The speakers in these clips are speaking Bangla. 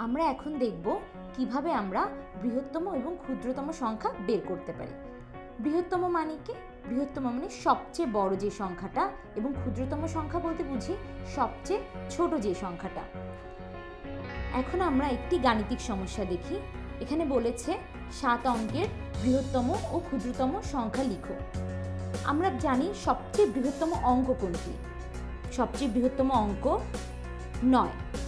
আমরা এখন দেখব কীভাবে আমরা বৃহত্তম এবং ক্ষুদ্রতম সংখ্যা বের করতে পারি। বৃহত্তম মানে কি? বৃহত্তম মানে সবচেয়ে বড় যে সংখ্যাটা এবং ক্ষুদ্রতম সংখ্যা বলতে বুঝি সবচেয়ে ছোট যে সংখ্যাটা। এখন আমরা একটি গাণিতিক সমস্যা দেখি। এখানে বলেছে সাত অঙ্কের বৃহত্তম ও ক্ষুদ্রতম সংখ্যা লিখো। আমরা জানি সবচেয়ে বৃহত্তম অঙ্ক কোনটি? সবচেয়ে বৃহত্তম অঙ্ক নয়।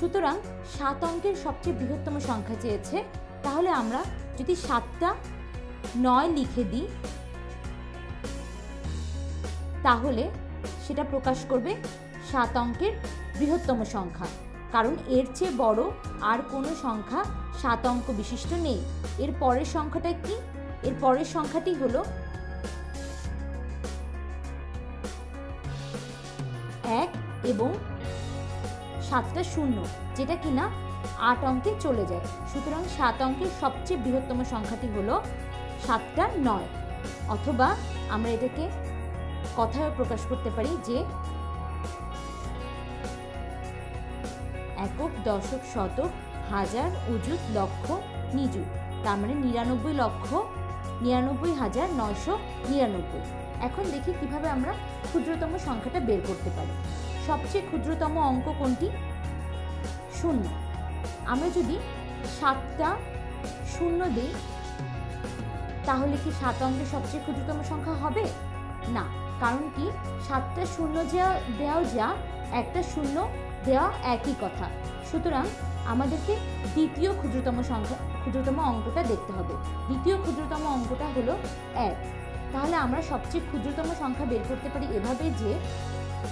সুতরাং সাত অঙ্কের সবচেয়ে বৃহত্তম সংখ্যা চেয়েছে, তাহলে আমরা যদি সাতটা নয় লিখে দিই, তাহলে সেটা প্রকাশ করবে সাত অঙ্কের বৃহত্তম সংখ্যা। কারণ এর চেয়ে বড় আর কোনো সংখ্যা সাত অঙ্ক বিশিষ্ট নেই। এর পরের সংখ্যাটা কি? এর পরের সংখ্যাটি হলো এক এবং সাতটা শূন্য, যেটা কিনা আট অঙ্কে চলে যায়। সুতরাং সাত অঙ্কের সবচেয়ে বৃহত্তম সংখ্যাটি হলো সাতটা নয়। অথবা আমরা এটাকে কথায় প্রকাশ করতে পারি যে একক, দশক, শতক, হাজার অযুত লক্ষ, নিযুত। তার মানে নিরানব্বই লক্ষ, নিরানব্বই হাজার, নয়শো নিরানব্বই। এখন দেখি কীভাবে আমরা ক্ষুদ্রতম সংখ্যাটা বের করতে পারি। সবচেয়ে ক্ষুদ্রতম অঙ্ক কোনটি? শূন্য। আমরা যদি সাতটা শূন্য দিই, তাহলে কি সাত অঙ্কের সবচেয়ে ক্ষুদ্রতম সংখ্যা হবে? না, কারণ কি সাতটা শূন্য যা দেওয়াও যা, একটা শূন্য দেওয়া একই কথা। সুতরাং আমাদেরকে দ্বিতীয় ক্ষুদ্রতম সংখ্যা, ক্ষুদ্রতম অঙ্কটা দেখতে হবে। দ্বিতীয় ক্ষুদ্রতম অঙ্কটা হলো এক। তাহলে আমরা সবচেয়ে ক্ষুদ্রতম সংখ্যা বের করতে পারি এভাবে যে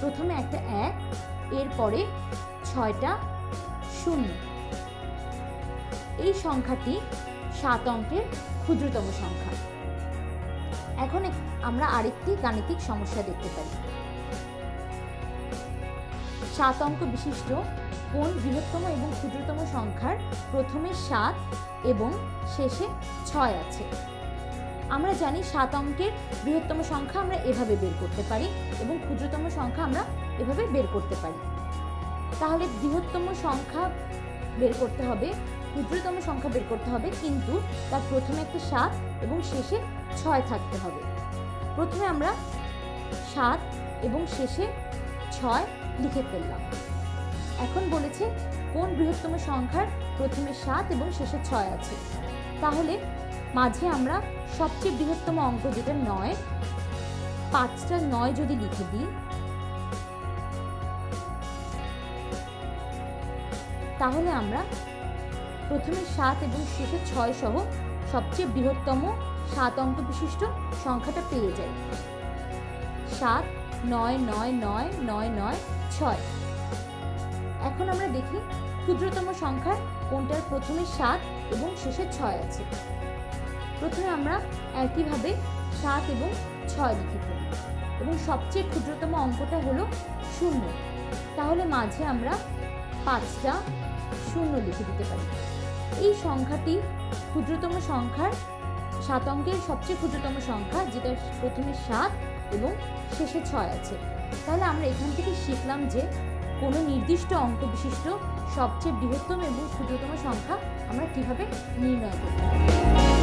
প্রথমে একটা এক, এরপরে ছয়টা শূন্য। এই সংখ্যাটি সাত অঙ্কের ক্ষুদ্রতম সংখ্যা। এখন আমরা আরেকটি গাণিতিক সমস্যা দেখতে পাই। সাত অঙ্ক বিশিষ্ট কোন বৃহত্তম এবং ক্ষুদ্রতম সংখ্যার প্রথমে সাত এবং শেষে ছয় আছে? আমরা জানি সাত অঙ্কের বৃহত্তম সংখ্যা আমরা এভাবে বের করতে পারি এবং ক্ষুদ্রতম সংখ্যা আমরা এভাবে বের করতে পারি। তাহলে বৃহত্তম সংখ্যা বের করতে হবে, ক্ষুদ্রতম সংখ্যা বের করতে হবে, কিন্তু তার প্রথমে একটা সাত এবং শেষে ছয় থাকতে হবে। প্রথমে আমরা সাত এবং শেষে ছয় লিখে ফেললাম। এখন বলেছে কোন বৃহত্তম সংখ্যার প্রথমে সাত এবং শেষে ছয় আছে। তাহলে মাঝে আমরা সবচেয়ে বৃহত্তম অঙ্ক যেটা নয়, পাঁচটা নয় যদি লিখে দিই, তাহলে আমরা প্রথমে সাত এবং শেষে ছয় সহ সবচেয়ে বৃহত্তম সাত অঙ্ক বিশিষ্ট সংখ্যাটা পেয়ে যাই। সাত, নয় নয় নয় নয় নয়, ছয়। এখন আমরা দেখি ক্ষুদ্রতম সংখ্যা কোনটার প্রথমে সাত এবং শেষে ছয় আছে। প্রথমে আমরা একইভাবে সাত এবং ছয় লিখে ফেলি এবং সবচেয়ে ক্ষুদ্রতম অঙ্কটা হলো শূন্য। তাহলে মাঝে আমরা পাঁচটা শূন্য লিখে দিতে পারি। এই সংখ্যাটি ক্ষুদ্রতম সংখ্যার সাত অঙ্কের সবচেয়ে ক্ষুদ্রতম সংখ্যা, যেটা প্রথমে সাত এবং শেষে ছয় আছে। তাহলে আমরা এখান থেকে শিখলাম যে কোনো নির্দিষ্ট অঙ্ক বিশিষ্ট সবচেয়ে বৃহত্তম এবং ক্ষুদ্রতম সংখ্যা আমরা কীভাবে নির্ণয় করতে